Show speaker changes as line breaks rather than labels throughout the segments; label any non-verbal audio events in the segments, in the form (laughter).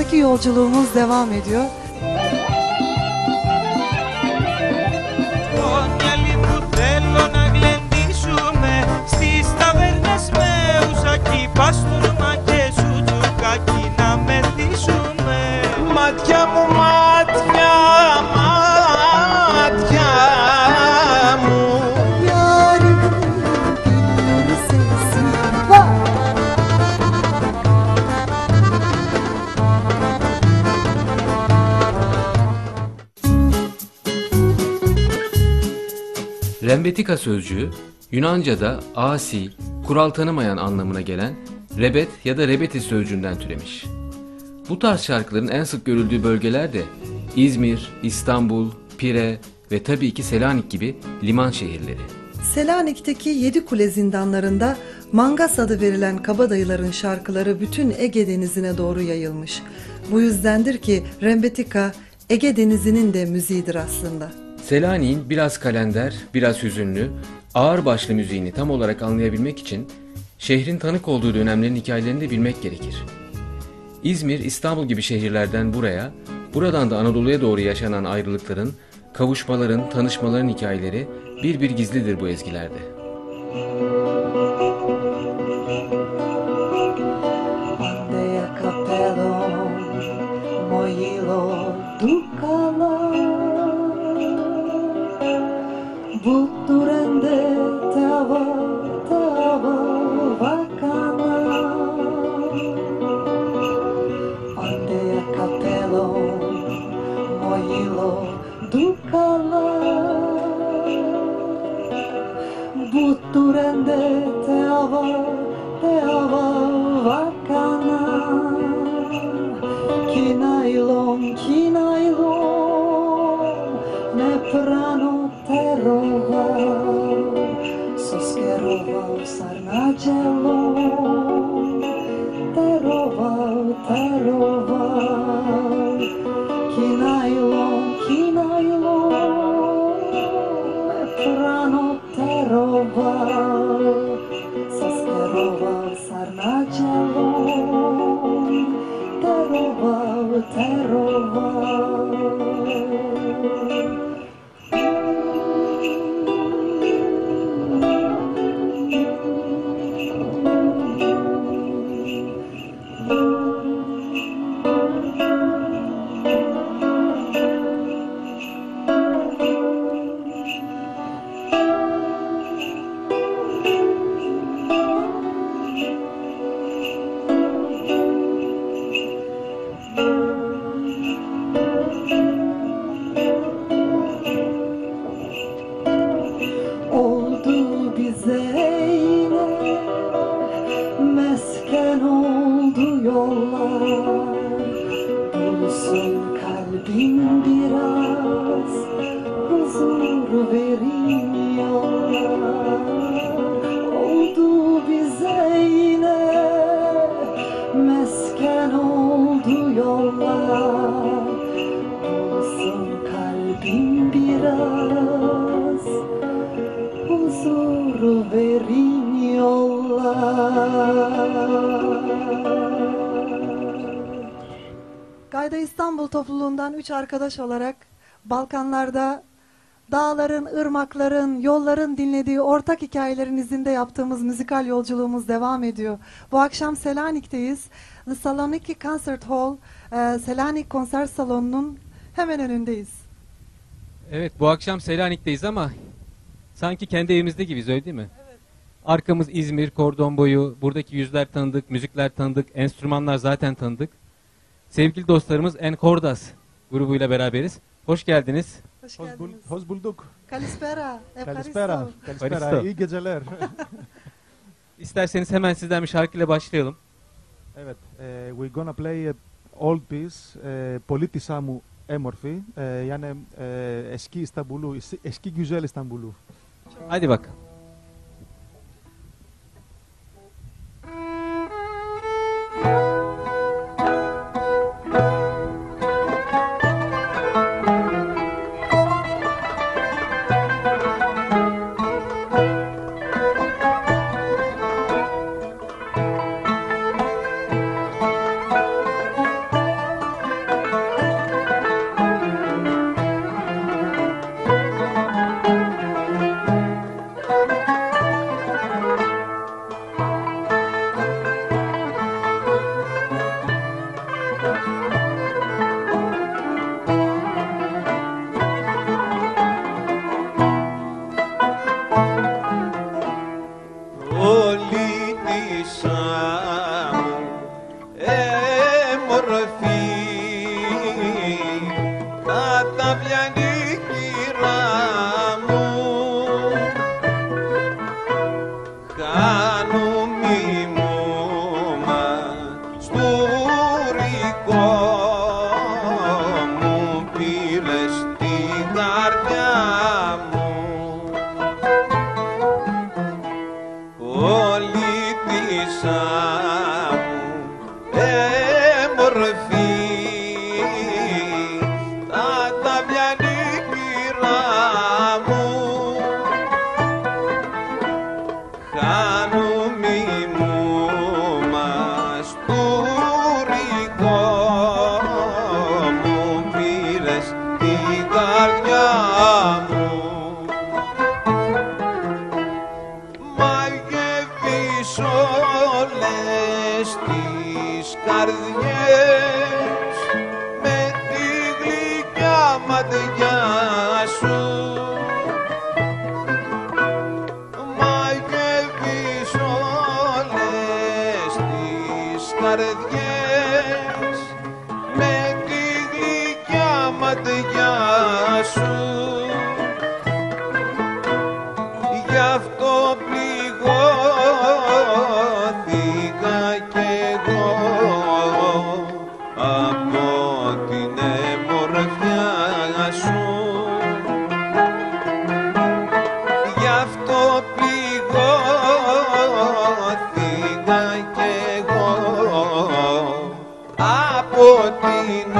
Balkanlardaki yolculuğumuz devam ediyor.
Rembetika sözcüğü Yunanca'da asi, kural tanımayan anlamına gelen rebet ya da rebeti sözcüğünden türemiş. Bu tarz şarkıların en sık görüldüğü bölgeler de İzmir, İstanbul, Pire ve tabii ki Selanik gibi liman şehirleri.
Selanik'teki Yedi Kule zindanlarında Mangas adı verilen kabadayıların şarkıları bütün Ege Denizi'ne doğru yayılmış. Bu yüzdendir ki Rembetika Ege Denizi'nin de müziğidir aslında.
Selanik'in biraz kalender, biraz hüzünlü, ağır başlı müziğini tam olarak anlayabilmek için şehrin tanık olduğu dönemlerin hikayelerini de bilmek gerekir. İzmir, İstanbul gibi şehirlerden buraya, buradan da Anadolu'ya doğru yaşanan ayrılıkların, kavuşmaların, tanışmaların hikayeleri bir bir gizlidir bu ezgilerde.
Ande do calor Buturende teava, teava vakana Kinailon, kinailon, ne prano te rovao Soskerovao sarnađelom arkadaş olarak Balkanlarda dağların, ırmakların, yolların dinlediği ortak hikayelerin izinde yaptığımız müzikal yolculuğumuz devam ediyor. Bu akşam Selanik'teyiz. The Saloniki Concert Hall, e, Selanik Konser Salonu'nun hemen önündeyiz.
Evet bu akşam Selanik'teyiz ama sanki kendi evimizde gibiyiz öyle değil mi? Arkamız İzmir, kordon boyu, buradaki yüzler tanıdık, müzikler tanıdık, enstrümanlar zaten tanıdık. Sevgili dostlarımız Enkordas grubuyla beraberiz. Hoş geldiniz.
Hoş
Hoş, bul
geldiniz.
hoş bulduk.
Kalispera.
Kalispera. Kalispera.
Kalisto.
İyi geceler. (laughs)
İsterseniz hemen sizden bir şarkıyla başlayalım.
evet. ε, we're gonna play a old piece. Ε, Πολίτησα μου έμορφη. Ε, είναι ε, εσκή Ισταμπουλού. Εσκή güzel İstanbul'u.
Hadi bakalım.
Κι εγώ από την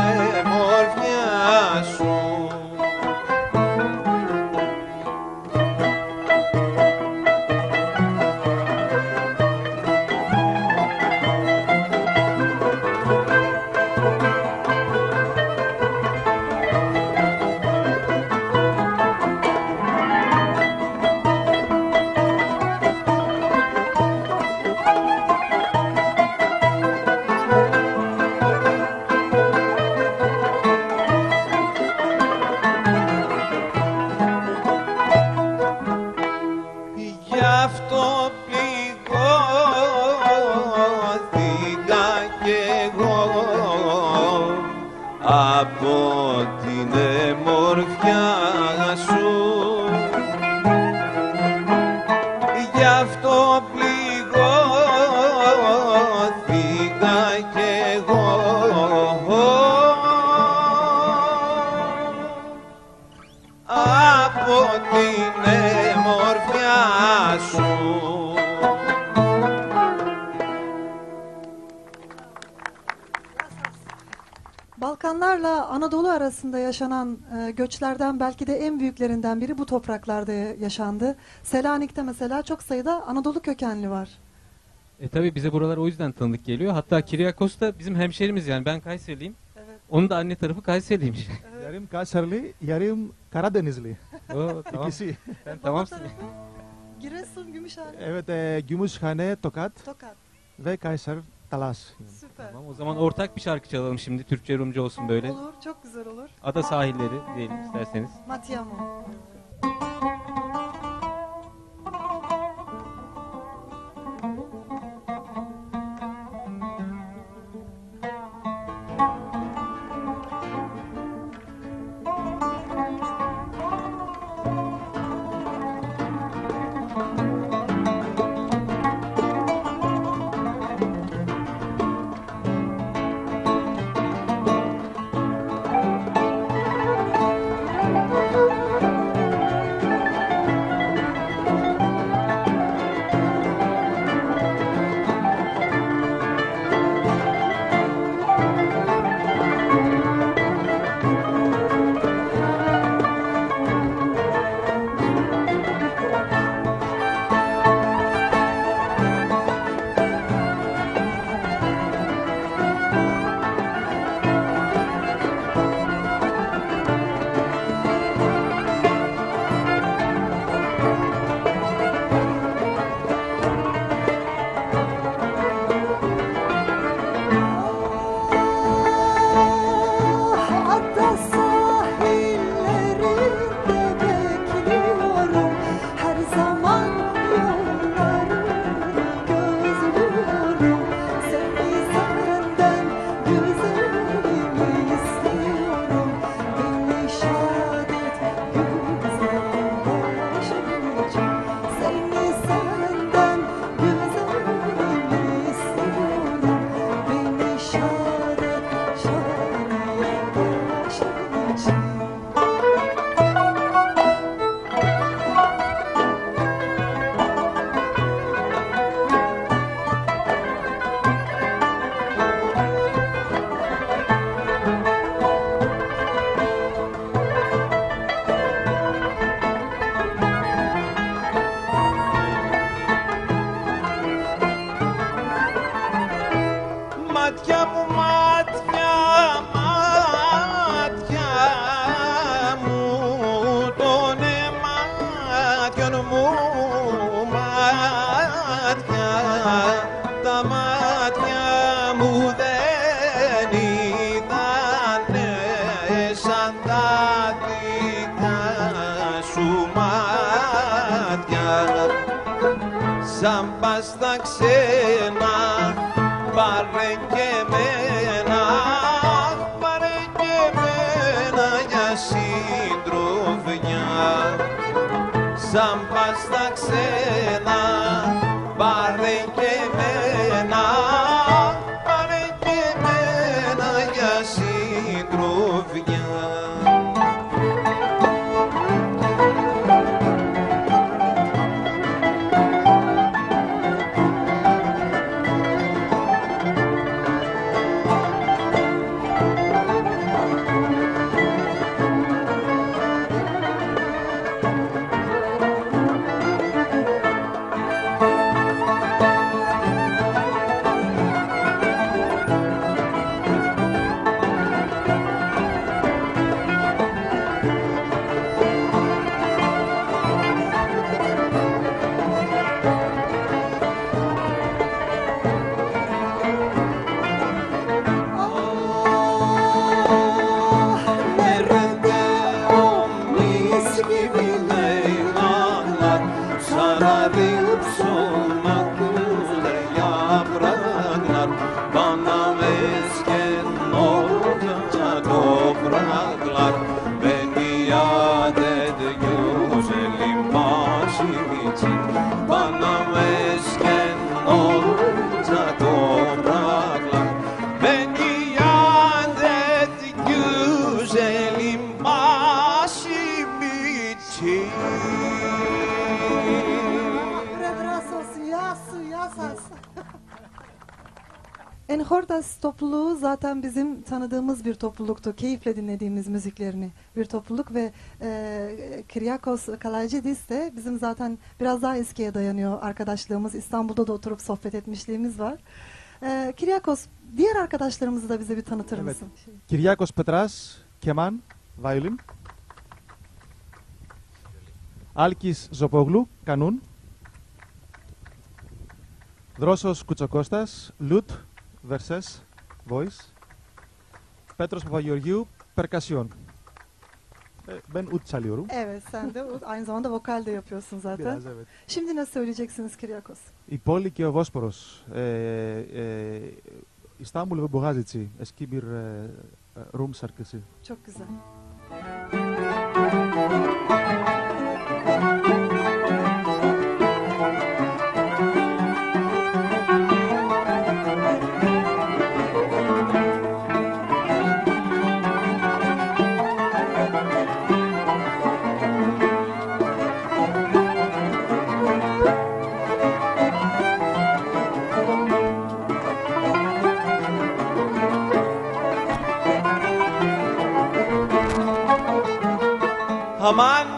yaşanan e, göçlerden belki de en büyüklerinden biri bu topraklarda yaşandı. Selanik'te mesela çok sayıda Anadolu kökenli var.
E tabi bize buralar o yüzden tanıdık geliyor. Hatta Kiryakos da bizim hemşerimiz yani ben Kayseriliyim. Onun da anne tarafı Kayseriliymiş. (laughs)
Yarım Kayserli, yarım Karadenizli.
Oo, tamam. (laughs)
İkisi.
Sen tamamsın.
Giresun, Gümüşhane,
Evet, e, Gümüşhane, Tokat
Tokat.
ve Kayser, Talas.
Süper.
Tamam o zaman ortak bir şarkı çalalım şimdi. Türkçe Rumca olsun böyle.
Olur, çok güzel olur.
Ada sahilleri diyelim isterseniz.
Matiamo.
Σαν πας στα ξένα πάρε και μένα πάρε και μένα για συντροφιά. Σαν πας στα ξένα
zaten bizim tanıdığımız bir topluluktu. Keyifle dinlediğimiz müziklerini bir topluluk ve e, Kyriakos Kalajidis de bizim zaten biraz daha eskiye dayanıyor arkadaşlığımız. İstanbul'da da oturup sohbet etmişliğimiz var. E, Kyriakos, diğer arkadaşlarımızı da bize bir tanıtır
Evet.
mısın?
Κυριάκος Πετράς, κεμάν, violin. Άλκης Ζοπογλου, κανούν. Δρόσος Κουτσοκώστας, λουτ, βερσές, Voice, Πέτρος με περκασίων, μεν υπ' άλλουρο. Εντάξει, σεντο, αλλιώς ούτε.
Αυτή τη
στιγμή είναι η πρώτη μου επίσκεψη στην Ισπανία. Τι θα κάνεις στην Ισπανία; Θα πάω στην Ισπανία. 好吗？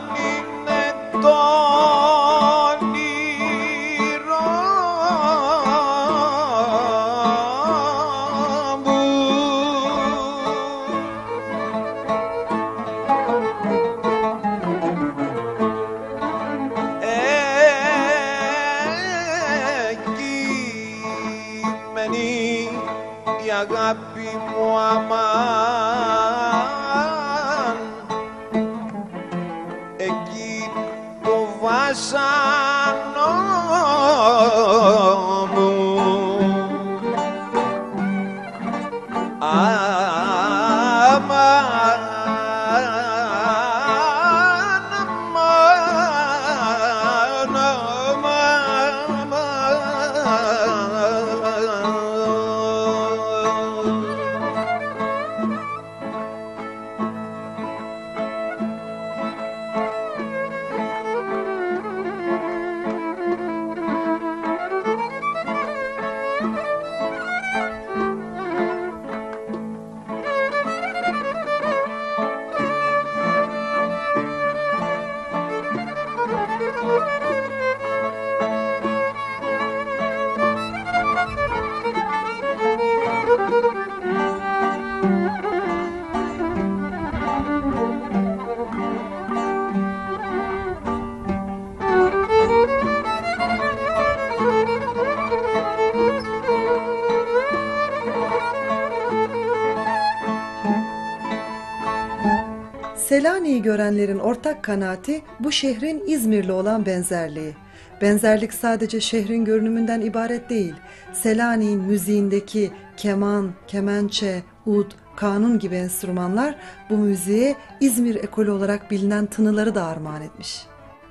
Selanik'i görenlerin ortak kanaati bu şehrin İzmir'le olan benzerliği. Benzerlik sadece şehrin görünümünden ibaret değil. Selanik'in müziğindeki keman, kemençe, ud, kanun gibi enstrümanlar bu müziğe İzmir ekolü olarak bilinen tınıları da armağan etmiş.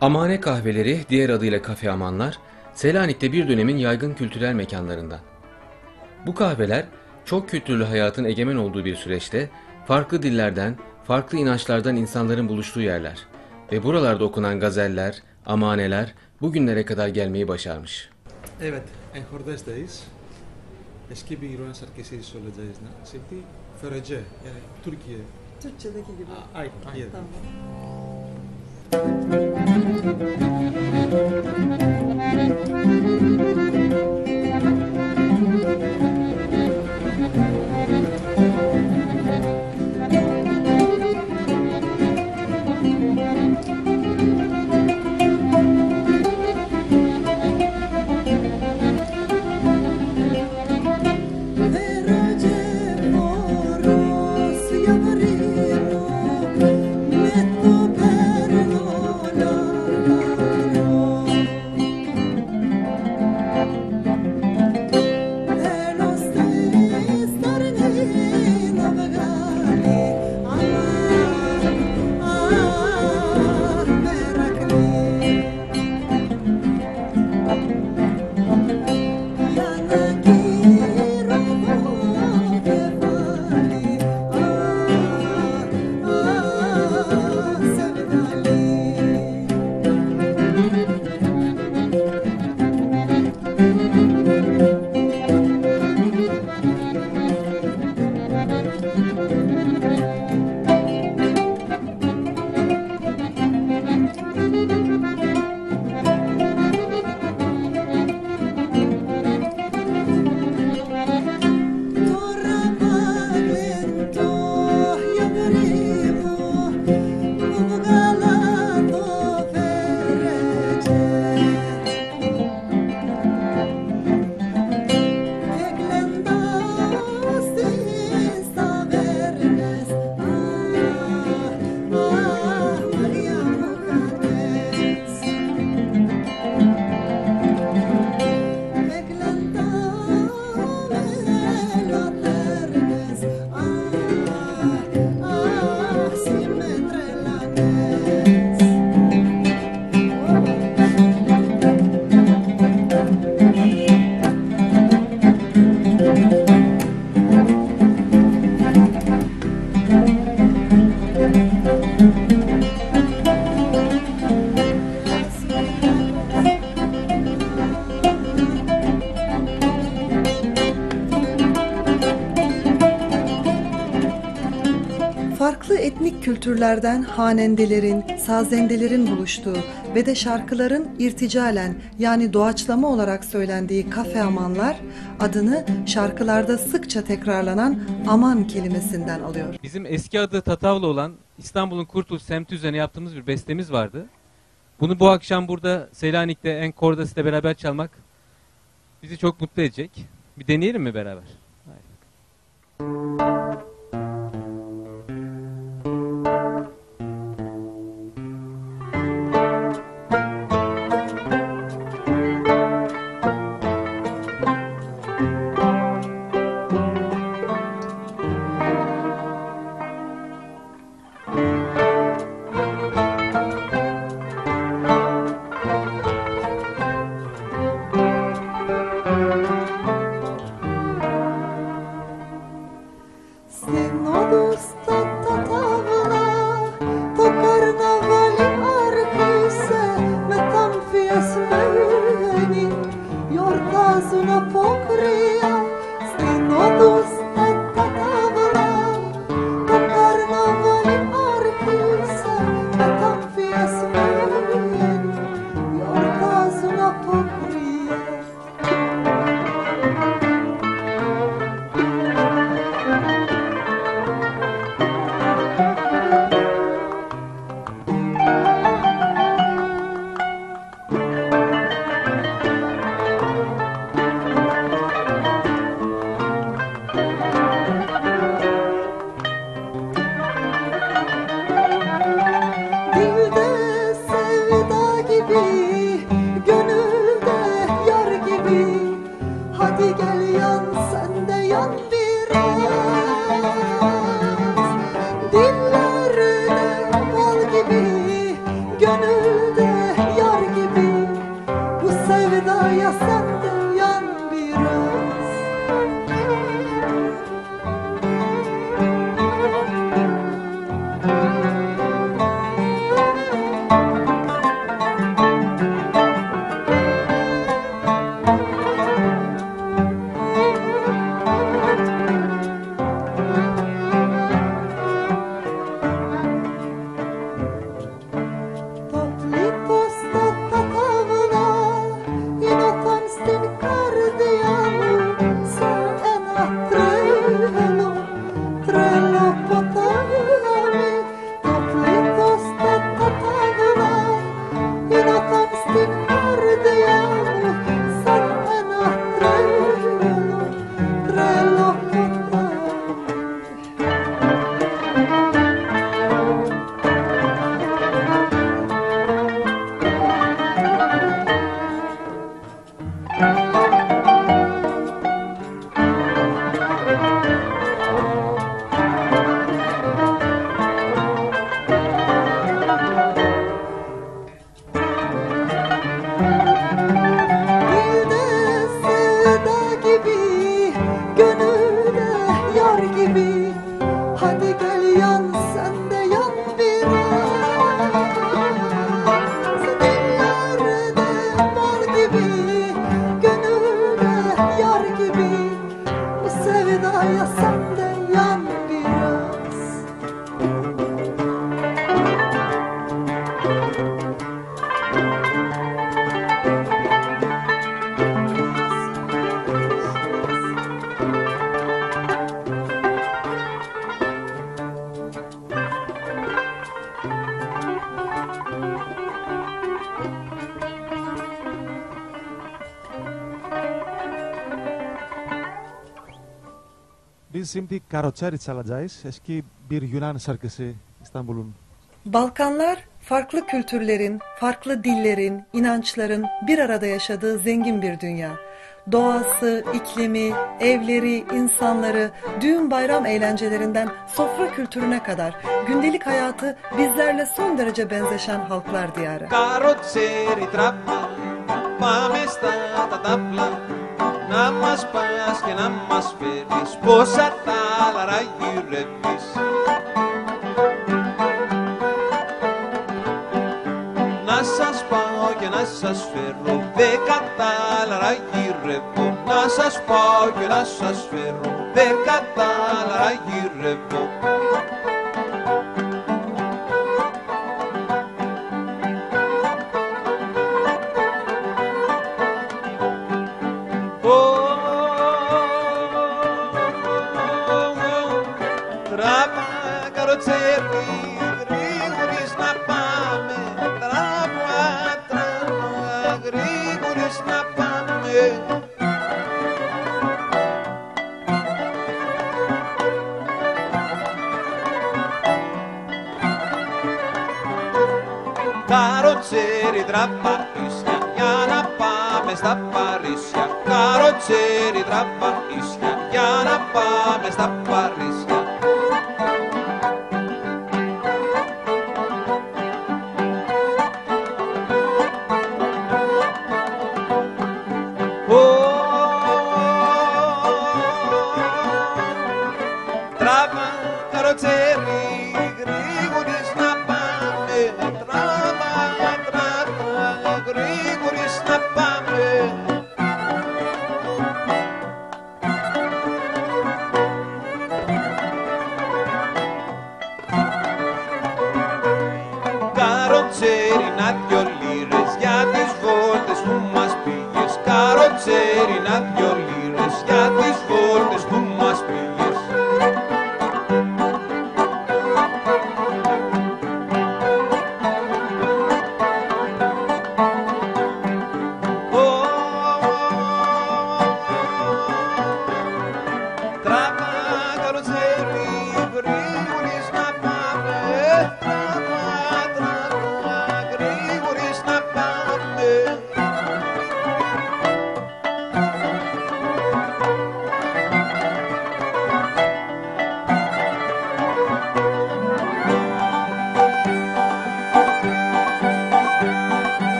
Amane kahveleri, diğer adıyla kafe amanlar, Selanik'te bir dönemin yaygın kültürel mekanlarından. Bu kahveler, çok kültürlü hayatın egemen olduğu bir süreçte, farklı dillerden, farklı inançlardan insanların buluştuğu yerler ve buralarda okunan gazeller, amaneler bugünlere kadar gelmeyi başarmış.
Evet, en Enhordes'teyiz. Eski bir İran şarkısıyız söyleyeceğiz. Şimdi Ferece, yani Türkiye.
Türkçedeki gibi.
Aynen. Aynen.
Tamam. Etnik kültürlerden hanendelerin, sazendelerin buluştuğu ve de şarkıların irticalen yani doğaçlama olarak söylendiği kafe amanlar adını şarkılarda sıkça tekrarlanan aman kelimesinden alıyor.
Bizim eski adı Tatavla olan İstanbul'un Kurtuluş semti üzerine yaptığımız bir bestemiz vardı. Bunu bu akşam burada Selanik'te Enkordas ile beraber çalmak bizi çok mutlu edecek. Bir deneyelim mi beraber? Haydi.
Şimdi Karoçeri çalacağız. Eski bir Yunan şarkısı İstanbul'un.
Balkanlar farklı kültürlerin, farklı dillerin, inançların bir arada yaşadığı zengin bir dünya. Doğası, iklimi, evleri, insanları, düğün bayram eğlencelerinden sofra kültürüne kadar gündelik hayatı bizlerle son derece benzeşen halklar diyarı.
Karoçeri trapla, pamesta tatapla, Να μας πας και να μας φέρεις Πόσα τάλαρα γυρεύεις. Να σας πάω και να σας φέρω Δέκα τάλαρα γυρεύω. Να σας πάω και να σας φέρω Δέκα τάλαρα γυρεύω καροτσέρι, γρήγορης να πάμε. Τράβα, τράβα, γρήγορης να πάμε. Καροτσέρι τραβά ίσια για να πάμε στα Παρίσια. Καροτσέρι τραβά ίσια για να πάμε στα Παρίσια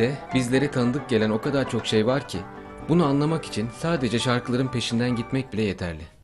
tarihte bizlere tanıdık gelen o kadar çok şey var ki bunu anlamak için sadece şarkıların peşinden gitmek bile yeterli.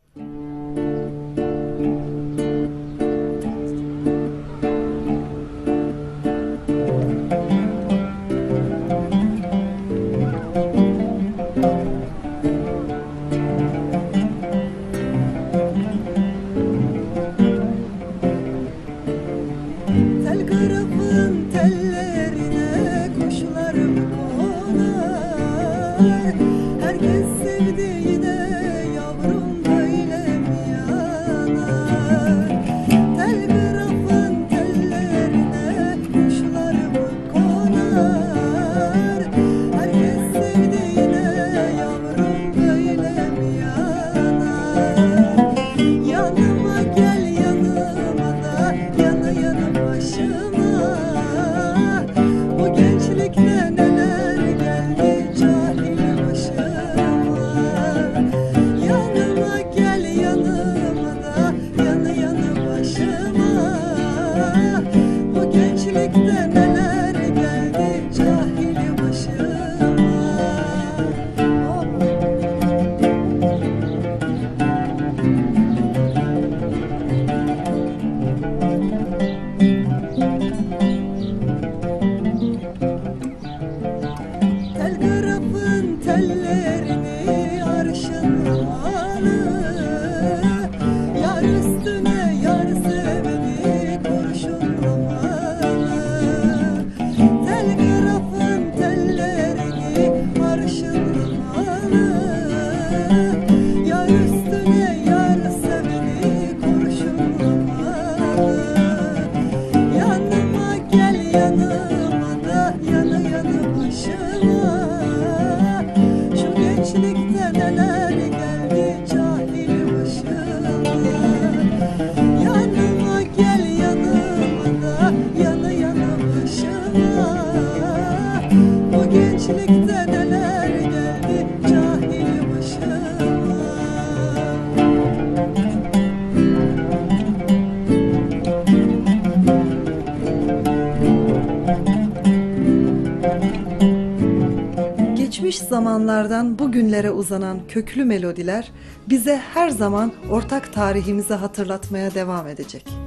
zamanlardan bugünlere uzanan köklü melodiler bize her zaman ortak tarihimizi hatırlatmaya devam edecek.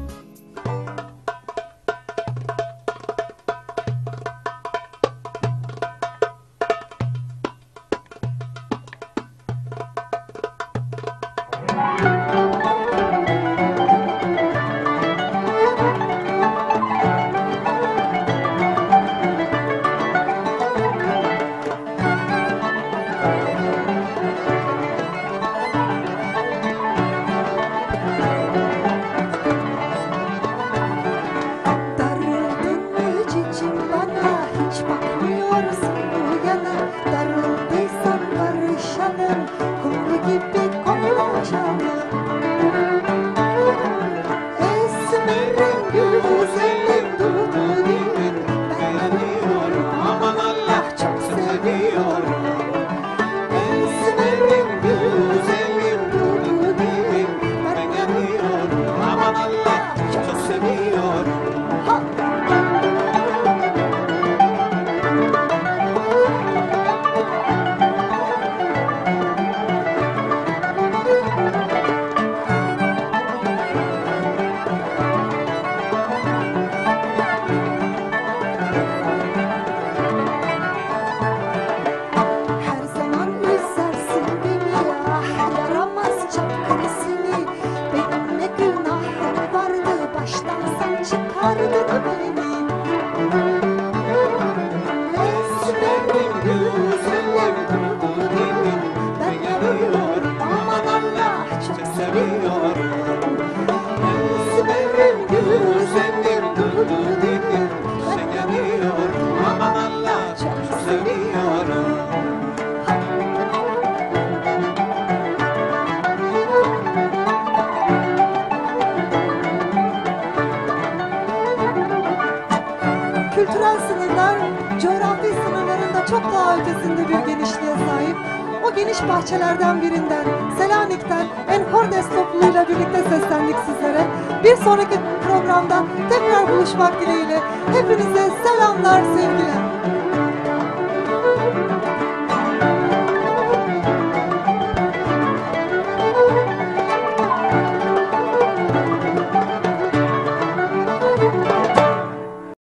Bir sonraki programda tekrar buluşmak dileğiyle. Hepinize selamlar, sevgiler.